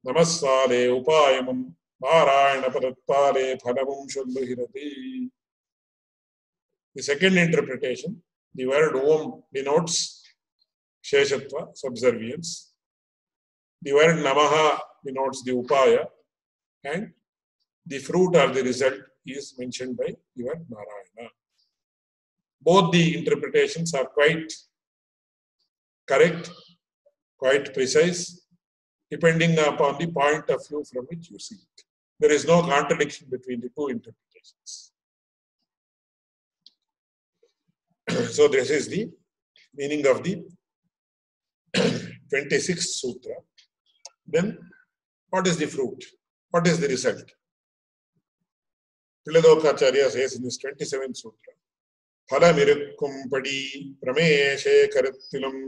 नमस्साले उपायमं नारायणपदत्ताले फलवंशुल्लुहिरति The second interpretation, the word Om denotes Sheshatva, subservience. The word Namaha denotes the Upaya. And the fruit or the result is mentioned by word Narayana. Both the interpretations are quite correct, quite precise, depending upon the point of view from which you see it. There is no contradiction between the two interpretations. so this is the meaning of the 26th sutra. Then what is the fruit? What is the result? Pillai Lokacharya says in his is sutra. Hala சூத்ரா பலம் இருக்கும்படி பிரமேஷே கருத்திலும்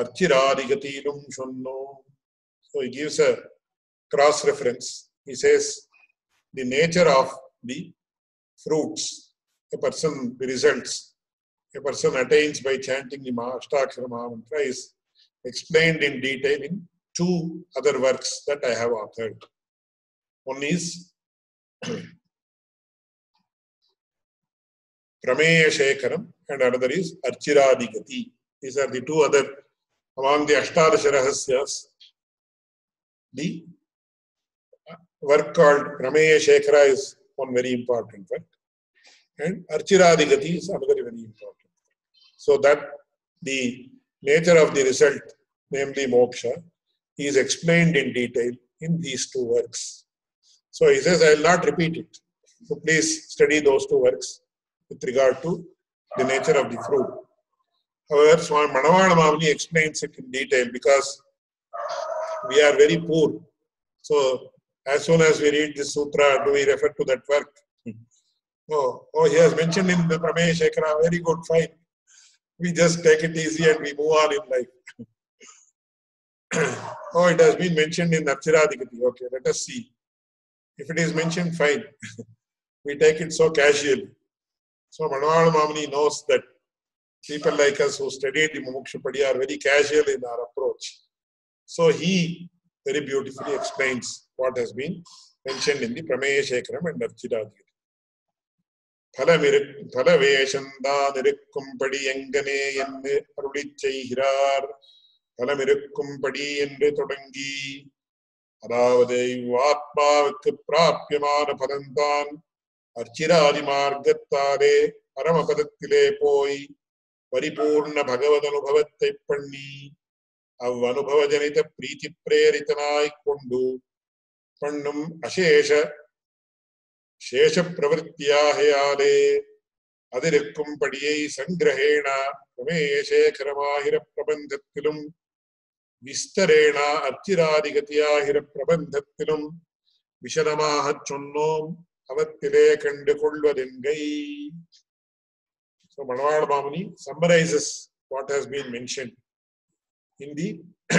அர்ச்சிராதிகத்திலும் சொன்னோம் so it gives a cross reference. He says the nature of the fruits a person results, a person attains by chanting the Ashtakshara Mantra is explained in detail in two other works that I have authored. One is Prameya Shekaram and another is Archiradigati. These are the two other among the Ashtadasha Rahasyas. The work called Prameya Shekara is one very important work. And Archiradigati is another very important. work. So that the nature of the result, namely moksha, is explained in detail in these two works. So he says, I will not repeat it. So please study those two works with regard to the nature of the fruit. However, Swami Manavala Mamuni explains it in detail because we are very poor. So as soon as we read this sutra, do we refer to that work? Hmm. Oh, oh, he has mentioned in the Prameya Shekara, very good, fine. We just take it easy and we move on in life. oh, it has been mentioned in Archiradigati. Okay, let us see. If it is mentioned, fine. we take it so casually. So Manavana Mamani knows that people like us who studied the Mumukshapadi are very casual in our approach. So he very beautifully explains what has been mentioned in the Prameya Shekaram and Archidagiri. பலவேஷந்தானிருக்கும்படி எங்கனே என்று அருளி செய்கிறார் பலமிருக்கும்படி என்று தொடங்கி அதாவது இவ்வாத்மாவுக்கு பிராபியமான பலன்தான் அர்ச்சிராதி மார்க்கத்தாலே பரமபதத்திலே போய் பரிபூர்ண பகவத் அனுபவத்தை பண்ணி அவ்வனுபவ ஜனித பிரீத்தி பிரேரித்தனாய் கொண்டு பண்ணும் அசேஷ சேஷ பிரவருத்தியாகையாலே அதிருக்கும்படியை சங்கிரகேண பிரமேயசேகரமாகிற பிரபந்தத்திலும் விஸ்தரேணா அர்ச்சிராதிகதியாகிற பிரபந்தத்திலும் விஷதமாகச் சொன்னோம். ಅವತ್ತಿದೆ ಕಂಡುಕೊಳ್ಳುವುದೆನ್ಗೈ So Manavala Mamuni summarizes what has been mentioned in the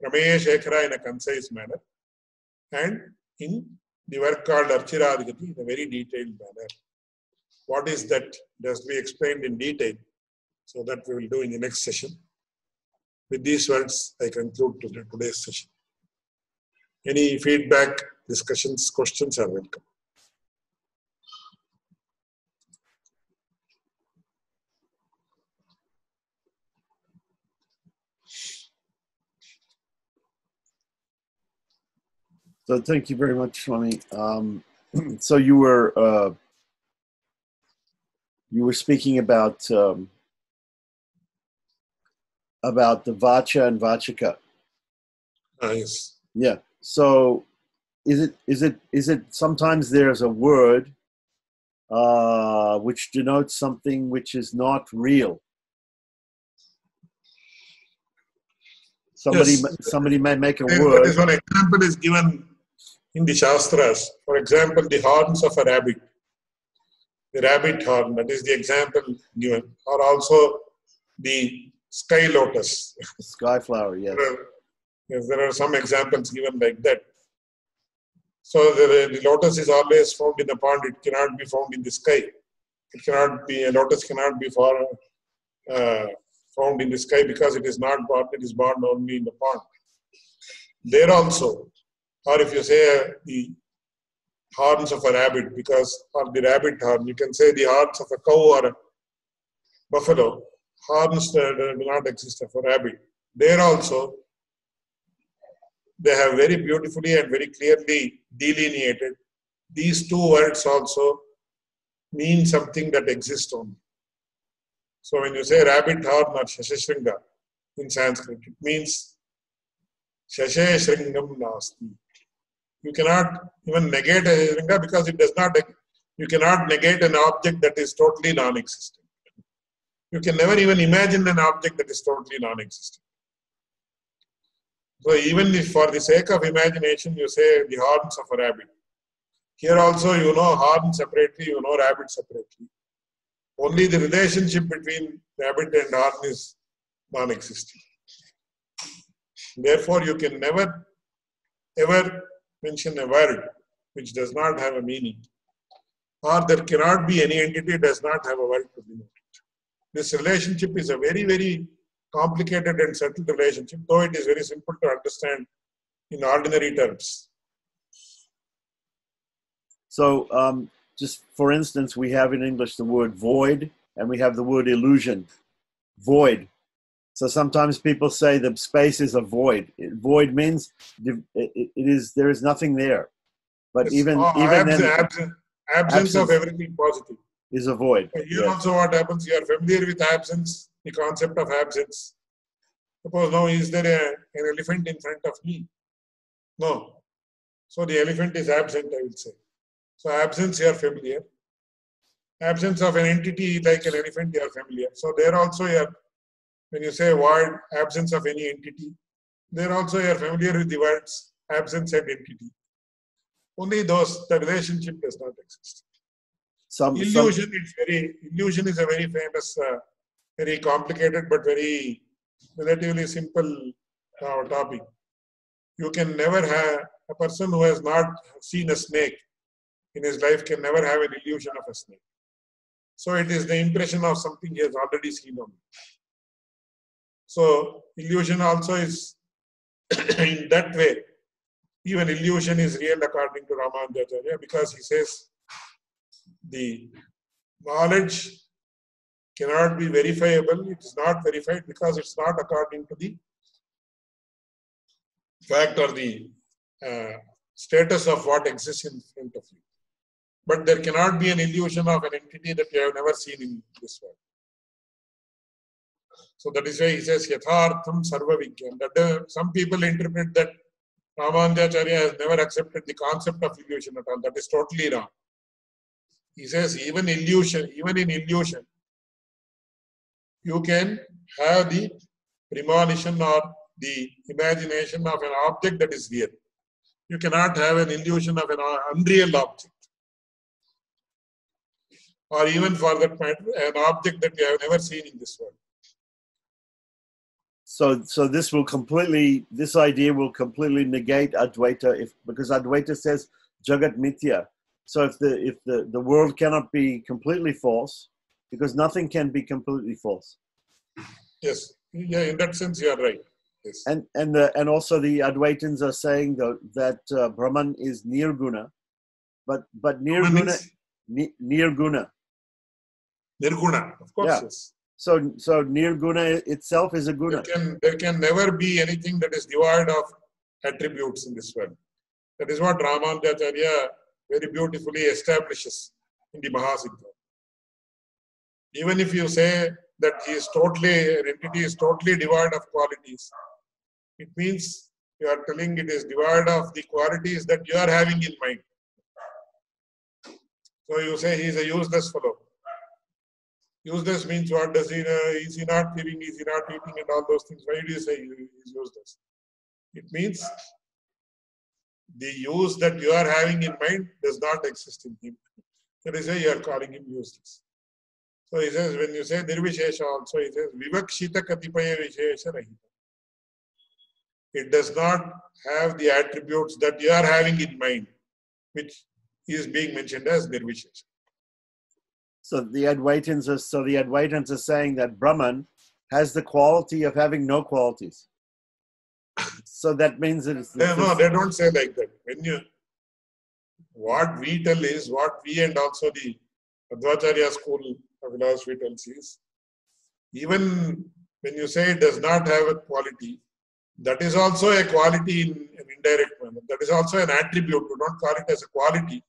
Prameya Shekara in a concise manner and in the work called Archiradigati in a very detailed manner. What is that? It has to be explained in detail. So that we will do in the next session. With these words, I conclude today's session. Any feedback, discussions, questions are welcome. So thank you very much, Swami. Um, so you were uh, you were speaking about um, about the vacha and vachika. Nice. Yeah. So is it is it is it sometimes there's a word uh, which denotes something which is not real. Somebody Yes. somebody may make a word. one example is given in the Shastras. For example, the horns of a rabbit. The rabbit horn, that is the example given. Or also the sky lotus. Skyflower, yes. There are, yes, there are some examples given like that. So the, the lotus is always found in the pond. It cannot be found in the sky. It cannot be, a lotus cannot be for, uh, found in the sky because it is not born, it is born only in the pond. There also, or if you say the horns of a rabbit, because, or the rabbit horn, you can say the horns of a cow or a buffalo. Horns uh, do not exist for rabbit. There also, they have very beautifully and very clearly delineated. These two words also mean something that exists only. So when you say rabbit horn or shashashringa in Sanskrit, it means shashashringam nasti. You cannot even negate a shashashringa because it does not, you cannot negate an object that is totally non-existent. You can never even imagine an object that is totally non-existent. So even if for the sake of imagination you say the horns of a rabbit, here also you know horn separately, you know rabbit separately. Only the relationship between rabbit and horn is non-existent. Therefore, you can never ever mention a word which does not have a meaning. Or there cannot be any entity does not have a word to denote it. this relationship is a very, very complicated and subtle relationship, though it is very simple to understand in ordinary terms. So, um, just for instance, we have in English the word void and we have the word illusion. Void. So sometimes people say the space is a void. Void means it it is there is nothing there. But Yes, even or even abs- then absence, absence of everything positive. is a void. Here Yes. also what happens, you are familiar with absence, the concept of absence. Suppose now is there a, an elephant in front of me? No. So the elephant is absent, I will say. So absence you are familiar. Absence of an entity like an elephant you are familiar. So there also you are, when you say word absence of any entity, there also you are familiar with the words absence and entity. Only those, the relationship does not exist. Some, some illusion is very illusion is a very famous uh, very complicated but very relatively simple uh, topic. You can never have a person who has not seen a snake in his life can never have an illusion of a snake. So it is the impression of something he has already seen on so illusion also is in that way even illusion is real according to ramanujacharya because he says the knowledge cannot be verifiable. It is not verified because it's not according to the fact or the uh, status of what exists in front of you. But there cannot be an illusion of an entity that you have never seen in this world. So that is why he says Yathartham Sarva Vigyan. That uh, some people interpret that Ramanujacharya has never accepted the concept of illusion at all. That is totally wrong. He says even illusion, even in illusion, you can have the premonition or the imagination of an object that is real. You cannot have an illusion of an unreal object. Or even for that matter, an object that you have never seen in this world. So so this will completely this idea will completely negate Advaita if because Advaita says Jagat Mithya. So if the if the, the world cannot be completely false, because nothing can be completely false. Yes, yeah, in that sense, you are right. Yes. And and the and also the Advaitins are saying that that uh, Brahman is nirguna, but but Brahman nirguna is ni- nirguna. Nirguna, of course, Yeah. yes. So so nirguna itself is a There can, there can never be anything that is devoid of attributes in this world. That is what Ramanujacharya very beautifully establishes in the Mahasiddha. Even if you say that he is totally, an entity is totally devoid of qualities, it means you are telling it is devoid of the qualities that you are having in mind. So you say he is a useless fellow. Useless means what does he know? Is he not living? Is he not eating? And all those things. Why do you say he is useless? It means the use that you are having in mind does not exist in him. That is why you are calling him useless. So he says, when you say Nirvishesha also, he says, Vivakshita Katipaya Vishesha Rahita. It does not have the attributes that you are having in mind, which is being mentioned as Nirvishesha. So the Advaitins are so the Advaitins are saying that Brahman has the quality of having no qualities. So that means that it's, They, no, they don't say like that. When you, what we tell is what we and also the Advacharya school of philosophy tells is, even when you say it does not have a quality, that is also a quality in an indirect manner. That is also an attribute. You don't call it as a quality,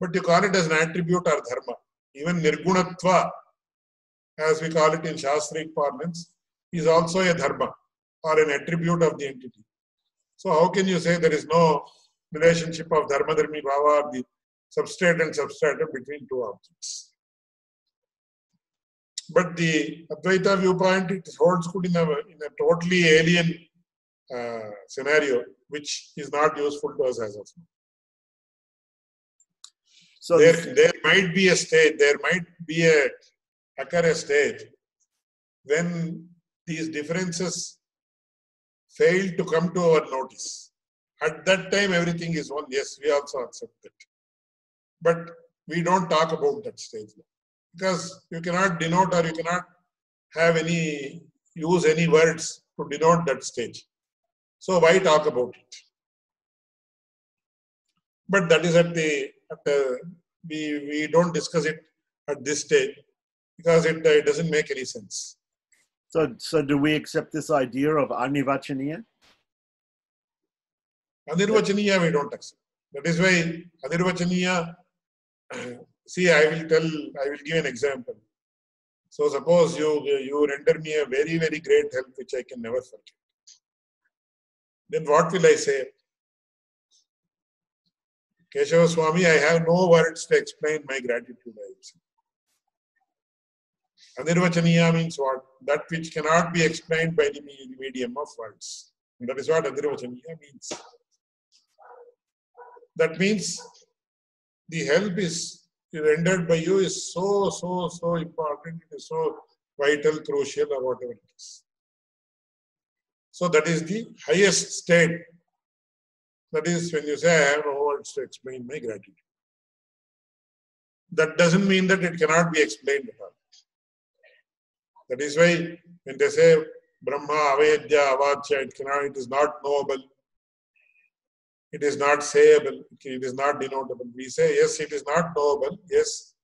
but you call it as an attribute or dharma. Even nirgunatva, as we call it in Shastric parlance, is also a dharma or an attribute of the entity. So how can you say there is no relationship of dharma dharmi bhava or the substrate and substratum between two objects? But the Advaita viewpoint, it holds good in a, in a totally alien uh, scenario, which is not useful to us as of now. So There, there might be a stage, there might be a occur a stage when these differences fail to come to our notice. At that time, everything is one. Yes, we also accept it. But we don't talk about that stage now. Because you cannot denote or you cannot have any use any words to denote that stage. So why talk about it? But that is at the, at the we, we don't discuss it at this stage because it, uh, it doesn't make any sense. So, so do we accept this idea of anivachaniya? Anirvachaniya we don't accept. That is why Anirvachaniya, see, I will tell, I will give an example. So suppose you, you render me a very, very great help which I can never forget. Then what will I say? Keshava Swami, I have no words to explain my gratitude. Anirvachaniya means what? That which cannot be explained by the medium of words. That is what Anirvachaniya means. That means the help is rendered by you is so, so, so important, it is so vital, crucial, or whatever it is. So that is the highest state. That is when you say, I have words to explain my gratitude. That doesn't mean that it cannot be explained at all. That is why when they say Brahma, Avedya, Avachya, it cannot, it is not knowable. It is not sayable. It is not denotable. We say, yes, it is not knowable. Yes,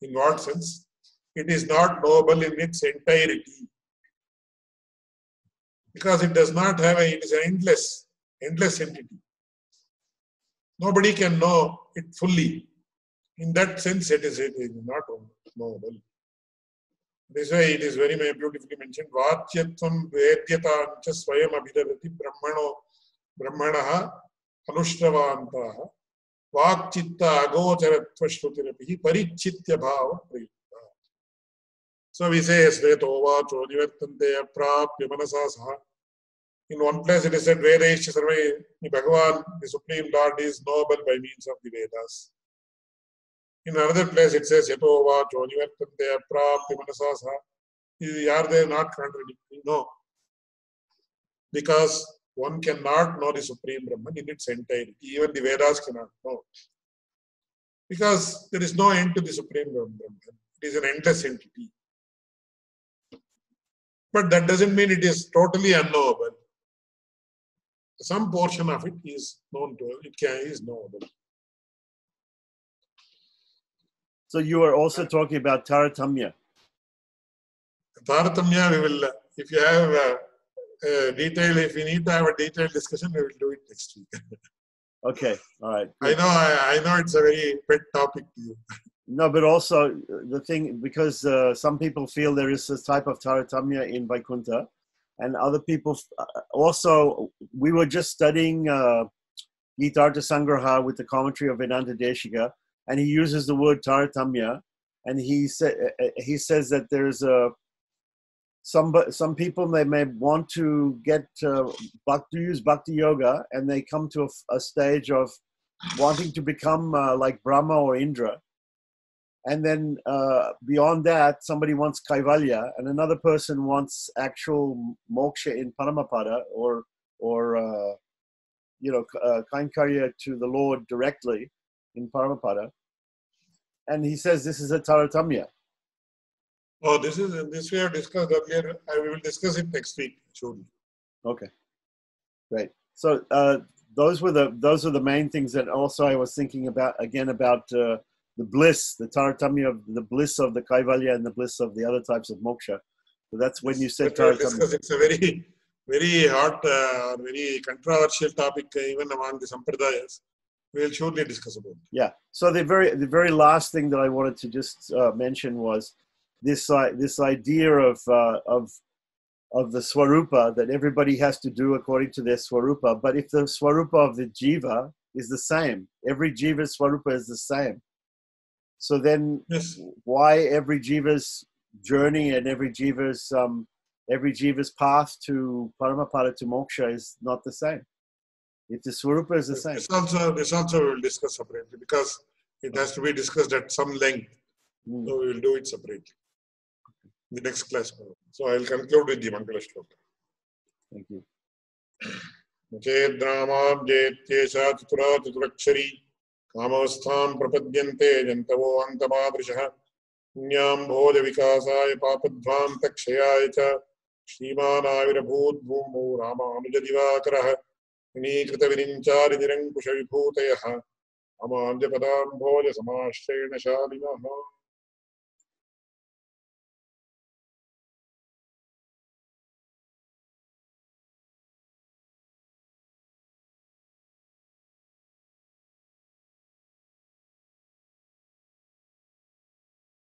in what sense? It is not knowable in its entirety. Because it does not have a, it is an endless, endless entity. Nobody can know it fully. In that sense, it is, it is not knowable. This way, it is very beautifully mentioned. Vachyatvam vedyatam cha swayam abhidavati brahmano brahmanaha anushravantaha vakchitta agocharatva shrutirapihi parichitya bhava prayukta. So we say, sveto vacho In one place it is said, Vedaisha sarve, Bhagavan, the Supreme Lord is knowable by means of the Vedas. In another place it says, Yato vacho nivartante aprapya manasa. Are they not contradicting? No. Because one cannot know the Supreme Brahman in its entirety. Even the Vedas cannot know. Because there is no end to the Supreme Brahman. It is an endless entity. But that doesn't mean it is totally unknowable. Some portion of it is known to it can is knowable. So you are also talking about Taratamya. Taratamya, we will, if you have a, a detail, if we need to have a detailed discussion, we will do it next week. Okay, all right. I know, I, I know it's a very pet topic to you. No, but also the thing because uh, some people feel there is a type of Taratamya in Vaikuntha, and other people uh, also. We were just studying uh, Sangraha with the commentary of Vedanta Deshika, and he uses the word Taratamya, and he said he says that there's a some some people they may want to get uh, bhakti use bhakti yoga, and they come to a, a stage of wanting to become uh, like Brahma or Indra and then uh, beyond that somebody wants kaivalya and another person wants actual moksha in paramapada or or uh, you know uh, kainkarya to the lord directly in paramapada and he says this is a taratamya Oh, this is this we have discussed earlier. I will discuss it next week. Surely. okay great so uh, those were the those are the main things that also i was thinking about again about uh, the bliss, the taratamya of the bliss of the kaivalya and the bliss of the other types of moksha. So that's when you said taratamya. discuss. It's a very, very hot, uh, very controversial topic uh, even among the sampradayas. We'll surely discuss about it. Yeah. So the very the very last thing that I wanted to just uh, mention was this uh, this idea of uh, of of the swarupa that everybody has to do according to their swarupa. But if the swarupa of the jiva is the same, every jiva swarupa is the same. So then, Yes. why every jiva's journey and every jiva's um, every jiva's path to paramapada to moksha is not the same? If the swarupa is the same. This also, this also we will discuss separately because it has to be discussed at some length. Mm. So we will do it separately. The next class. So I will conclude with the Mangala Shloka. Thank you. चेद्रामाब्जेत्येषा चतुरा चतुरक्षरी कामस्थां प्रपद्यन्ते जन्तवो अन्तमादृशः। पुण्याम्भोजविकासाय पापध्वां तक्षयाय च। श्रीमानाविरभूत् भूमौ रामानुजदिवाकरः विनीकृतविरिञ्चारिनिरङ्कुशविभूतयः शालिनः